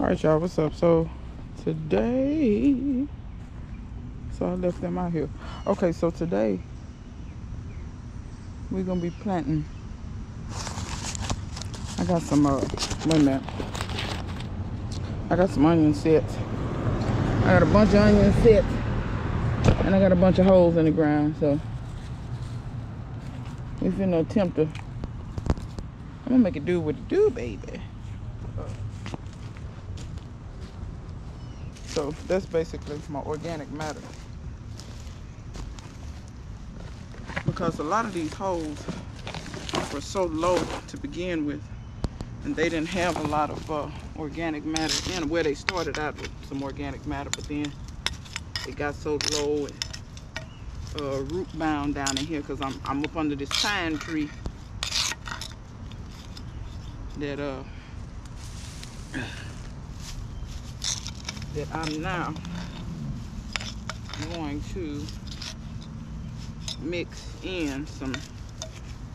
All right, y'all, what's up? So today, so I left them out here. Okay, so today we're gonna be planting. I got some, uh, wait a minute. I got some onion sets. I got a bunch of onion sets. And I got a bunch of holes in the ground, so we finna attempt to, I'm gonna make it do what it do, baby. So that's basically my organic matter. Because a lot of these holes were so low to begin with, and they didn't have a lot of uh, organic matter in where they started out with some organic matter, but then it got so low and uh, root bound down in here because I'm, I'm up under this pine tree that uh that I'm now going to mix in some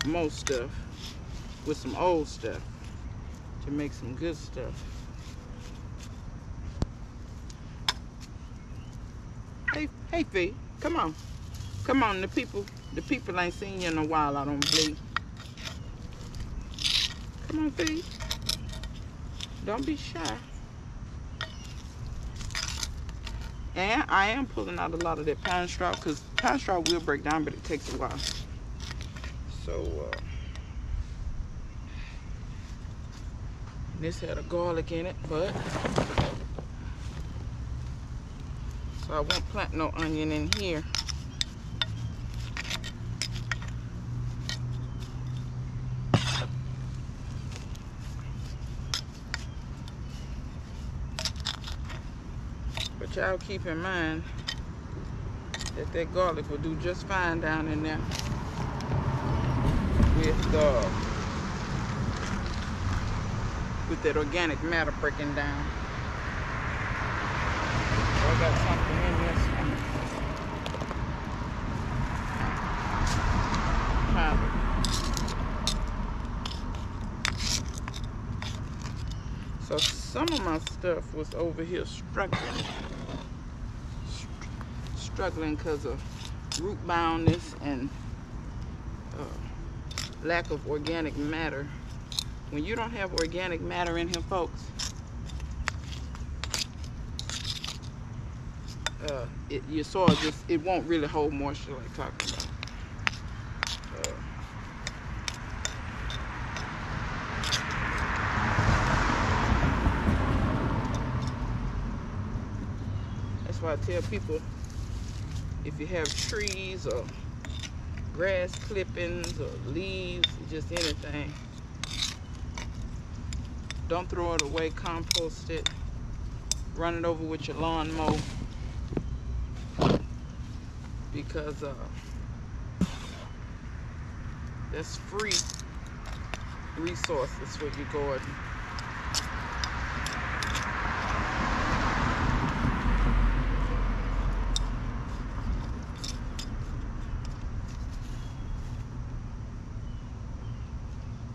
more stuff with some old stuff to make some good stuff. Hey, hey, Fee, come on. Come on, the people, the people ain't seen you in a while, I don't believe. Come on, Fee. Don't be shy. And I am pulling out a lot of that pine straw because pine straw will break down, but it takes a while. So, uh, this had a garlic in it, but so I won't plant no onion in here. Y'all keep in mind that that garlic will do just fine down in there with uh, with that organic matter breaking down. So I got something in this one. So some of my stuff was over here struggling. Struggling because of root boundness and uh, lack of organic matter. When you don't have organic matter in here, folks, uh, it, your soil just, it won't really hold moisture like talking about. Uh, that's why I tell people, if you have trees or grass clippings or leaves, just anything, don't throw it away, compost it, run it over with your lawn lawnmower because uh, that's free resources for your garden.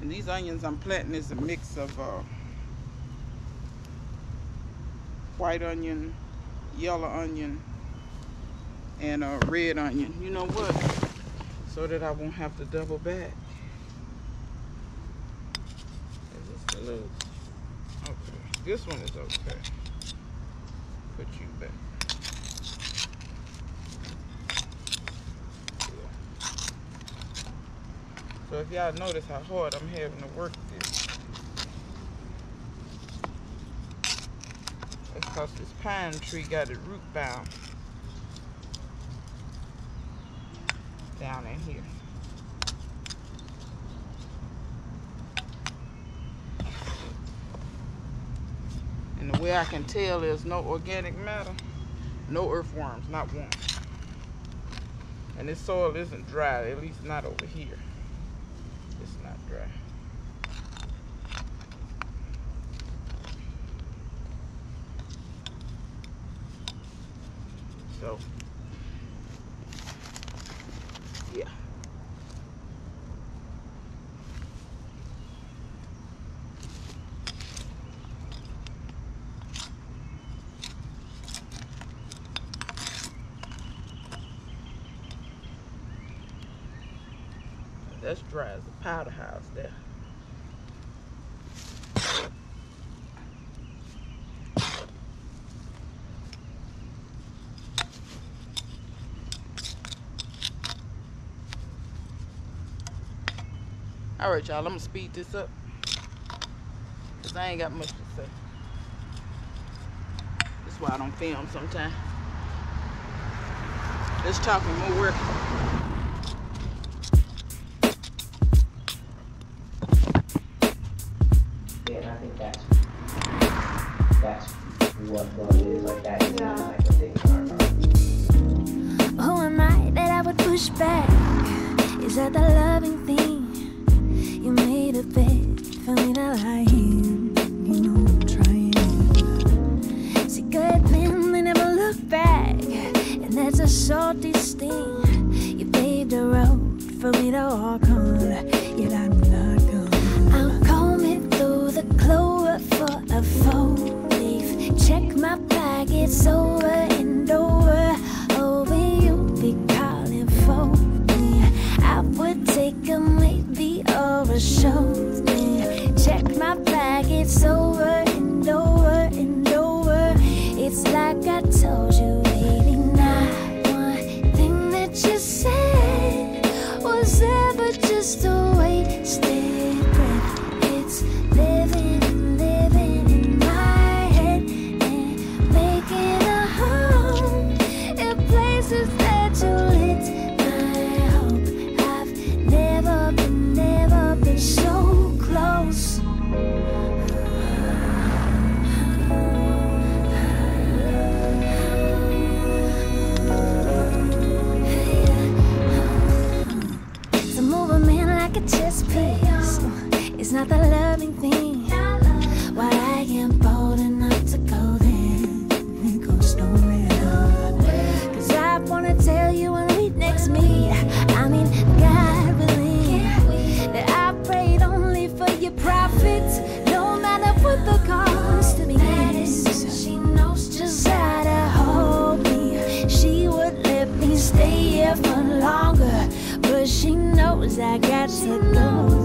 And these onions I'm planting is a mix of uh, white onion, yellow onion, and a red onion. You know what? So that I won't have to double back. Okay, this one is okay. Put you back. Yeah. So if y'all notice how hard I'm having to work this, it's because this pine tree got it root bound. down in here. And the way I can tell there's no organic matter, no earthworms, not one. And this soil isn't dry, at least not over here. Dry. So That's dry as a powder house there. All right, y'all, I'm gonna speed this up. Cause I ain't got much to say. That's why I don't film sometimes. It's talking more work. not the loving thing. Why I am bold enough to go there and go snowing. Cause I wanna tell you when we next meet. I mean, God willing, that I prayed only for your profit, no matter what the cost to me. Is. She knows just how to hold me. She would let me stay here for longer, but she knows I got to go.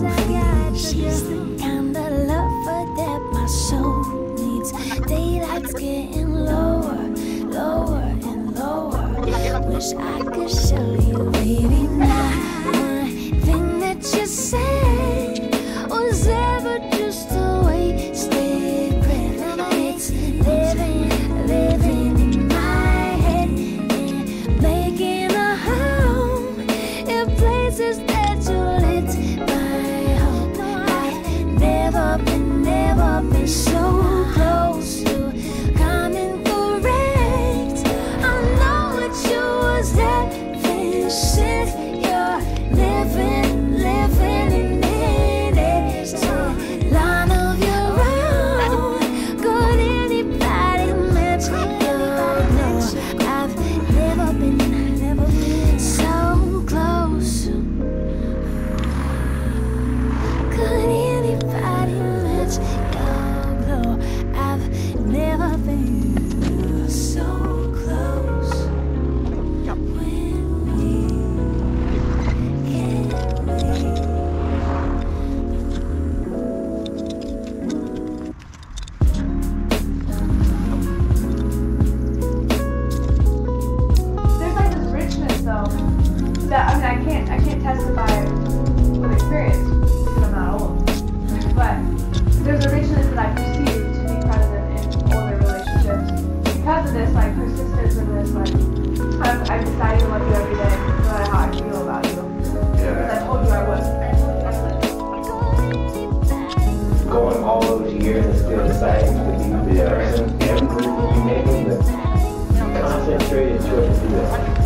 She's the kind of lover that my soul needs. Daylight's getting lower, lower, and lower. Wish I could show you, baby, now. Thank you.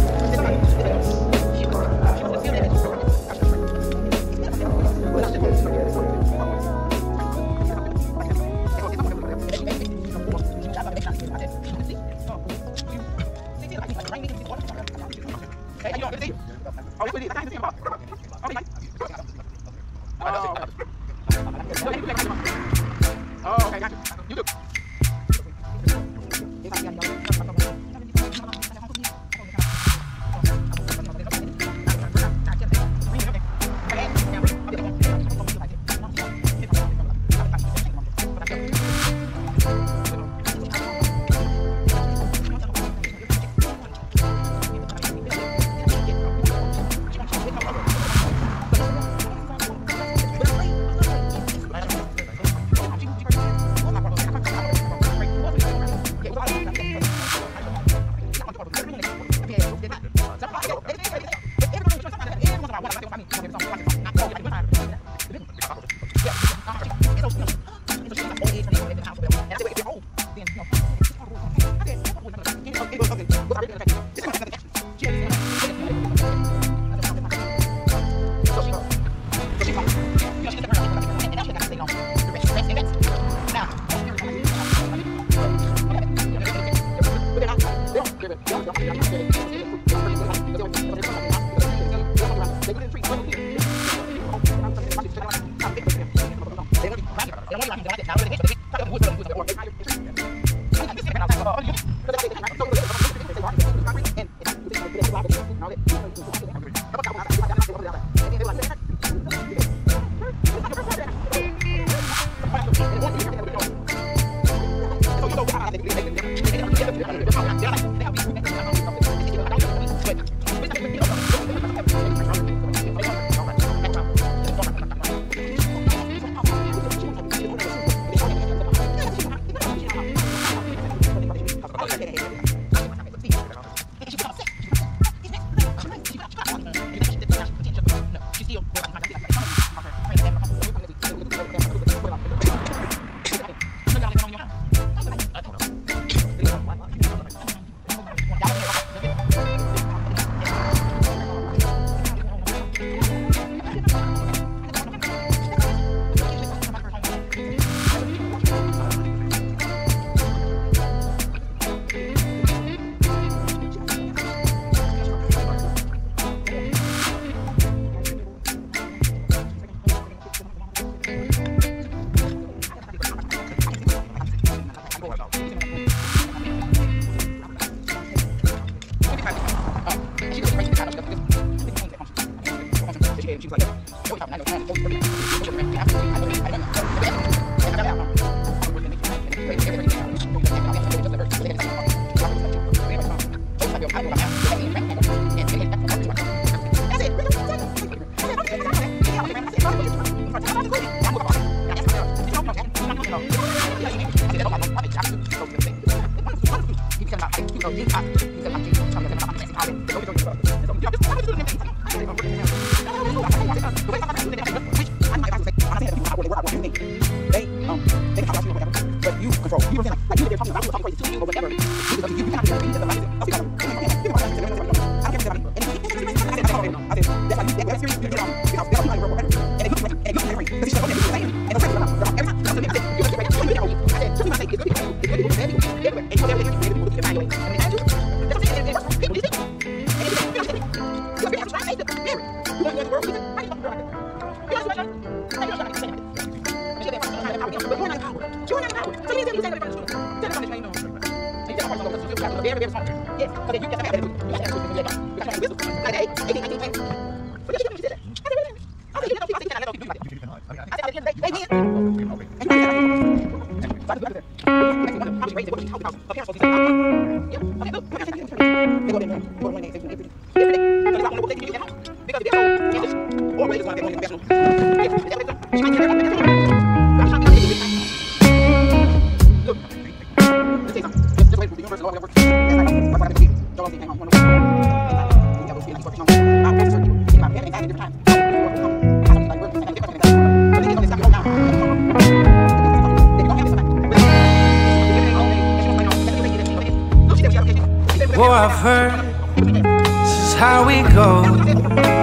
video. She was like, Okay, you can Well, I've heard this is how we go.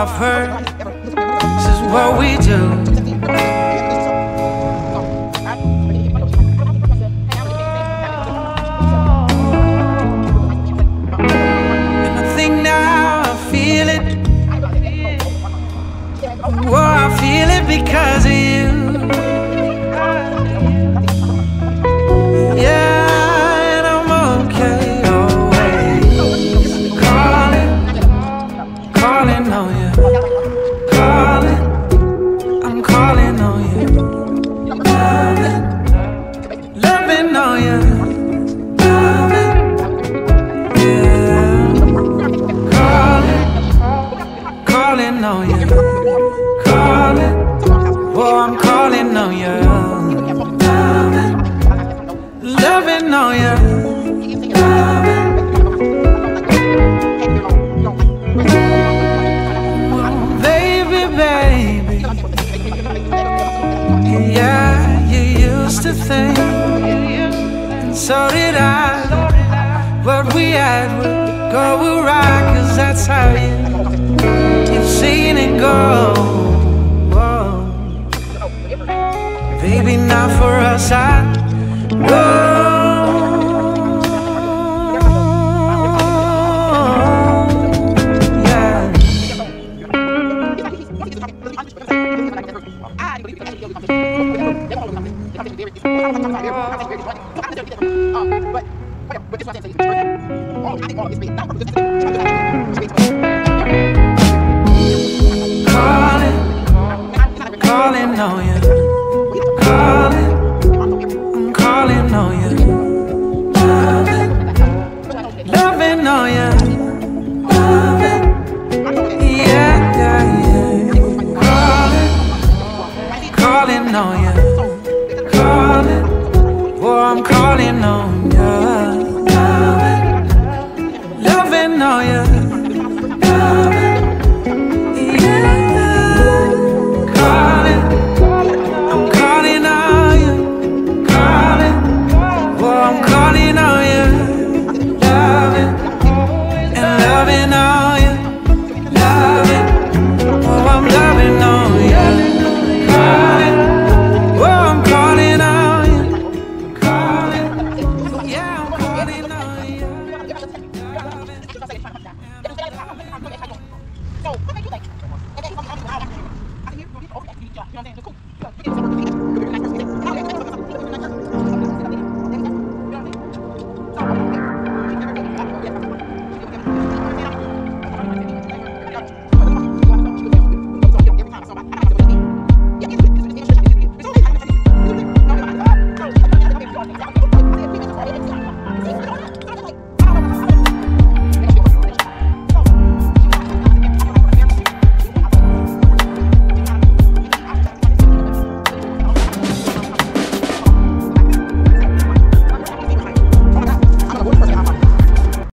I've heard. This is what we do. Yeah, you used to think, and so did I. What we had would go right, cause that's how you, you've seen it go. Whoa. Baby, not for us, I. Calling, calling on you.